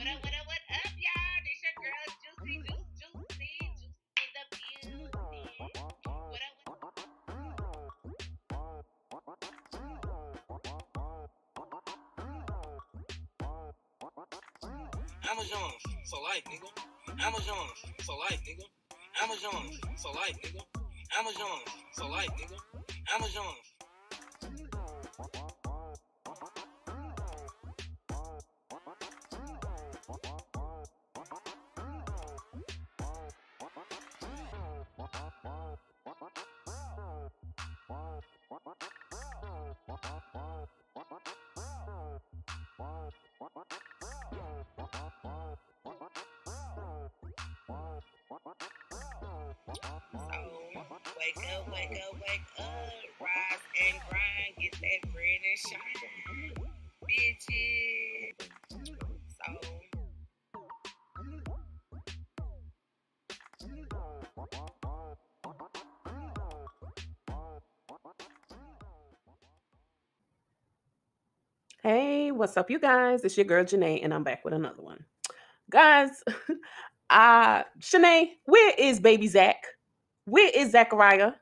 What up, what up, what up, y'all? This your girl, Juicy, Juice, Juicy, Juicy the Beauty. Amazon for life, nigga. Amazon for life, nigga. Amazon for life, nigga. Amazon for life, nigga. Amazon. Wake up, wake up, wake up. Rise and grind, get that bread and shine. Bitches. So, Hey, what's up, you guys? It's your girl Janae, and I'm back with another one. Guys, uh, Schenee, where is baby Zach? Where is Zachariah?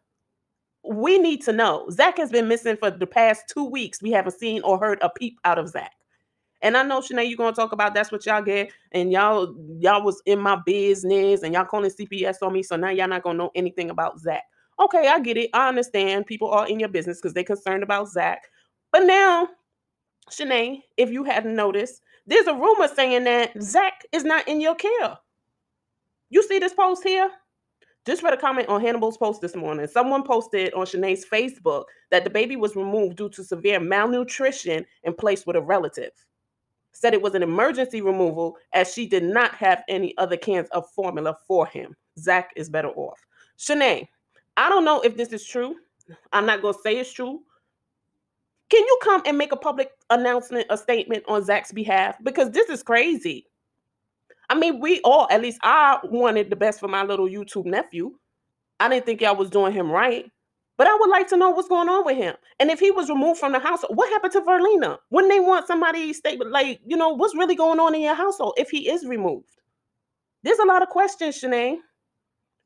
We need to know. Zach has been missing for the past two weeks. We haven't seen or heard a peep out of Zach. And I know Schenee, you're gonna talk about that's what y'all get, and y'all y'all was in my business, and y'all calling CPS on me, so now y'all not gonna know anything about Zach. Okay, I get it. I understand. People are in your business because they're concerned about Zach. But now Schenee, if you hadn't noticed, there's a rumor saying that Zach is not in your care. You see this post here? Just read a comment on Hannibal's post this morning. Someone posted on Schenee's Facebook that the baby was removed due to severe malnutrition and placed with a relative. Said it was an emergency removal as she did not have any other cans of formula for him. Zach is better off. Schenee, I don't know if this is true. I'm not going to say it's true, can you come and make a public announcement, a statement on Zach's behalf? Because this is crazy. I mean, we all, at least I wanted the best for my little YouTube nephew. I didn't think y'all was doing him right. But I would like to know what's going on with him. And if he was removed from the household, what happened to Verlina? Wouldn't they want somebody statement like, you know, what's really going on in your household if he is removed? There's a lot of questions, Schenee.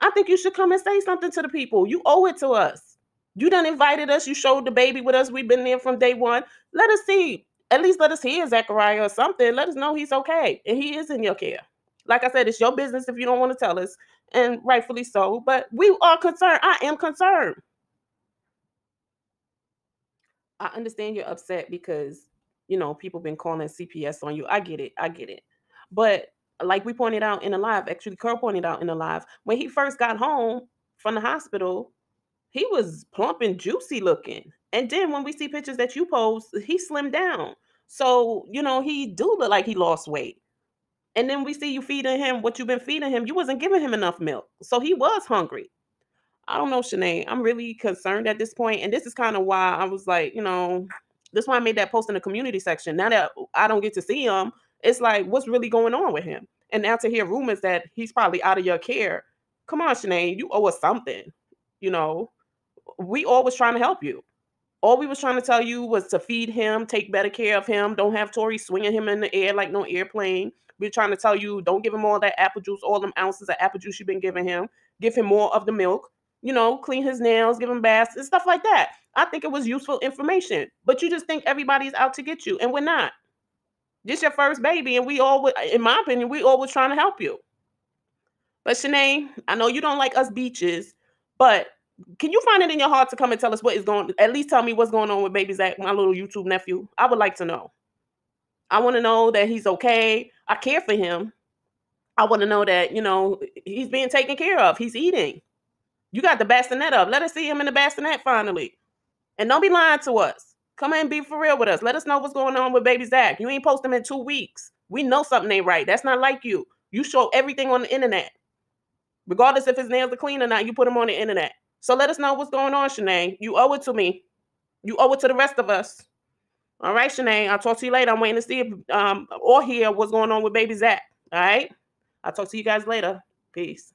I think you should come and say something to the people. You owe it to us. You done invited us. You showed the baby with us. We've been there from day one. Let us see. At least let us hear Zachariah or something. Let us know he's okay and he is in your care. Like I said, it's your business if you don't want to tell us, and rightfully so. But we are concerned. I am concerned. I understand you're upset because you know people been calling CPS on you. I get it. I get it. But like we pointed out in the live, actually, Curl pointed out in the live, when he first got home from the hospital, he was plump and juicy looking. And then when we see pictures that you post, he slimmed down. So, you know, he do look like he lost weight. And then we see you feeding him what you've been feeding him. You wasn't giving him enough milk. So he was hungry. I don't know, Schenee. I'm really concerned at this point. And this is kind of why I was like, you know, this is why I made that post in the community section. Now that I don't get to see him, it's like, what's really going on with him? And now to hear rumors that he's probably out of your care. Come on, Schenee, you owe us something. You know, we always trying to help you. All we was trying to tell you was to feed him, take better care of him. Don't have Tori swinging him in the air like no airplane. We're trying to tell you, don't give him all that apple juice, all them ounces of apple juice you've been giving him. Give him more of the milk. You know, clean his nails, give him baths and stuff like that. I think it was useful information. But you just think everybody's out to get you, and we're not. This your first baby, and we all, in my opinion, we always trying to help you. But Schenee, I know you don't like us beaches, but can you find it in your heart to come and tell us what is going at least tell me what's going on with baby Zach, my little YouTube nephew? I would like to know. I want to know that he's okay. I care for him. I want to know that, you know, he's being taken care of. He's eating. You got the bassinet up. Let us see him in the bassinet finally. And don't be lying to us. Come and be for real with us. Let us know what's going on with baby Zach. You ain't post him in two weeks. We know something ain't right. That's not like you. You show everything on the internet. Regardless if his nails are clean or not, you put them on the internet. So let us know what's going on, Schenee. You owe it to me. You owe it to the rest of us. All right, Schenee. I'll talk to you later. I'm waiting to see if um or hear what's going on with baby Zach. All right. I'll talk to you guys later. Peace.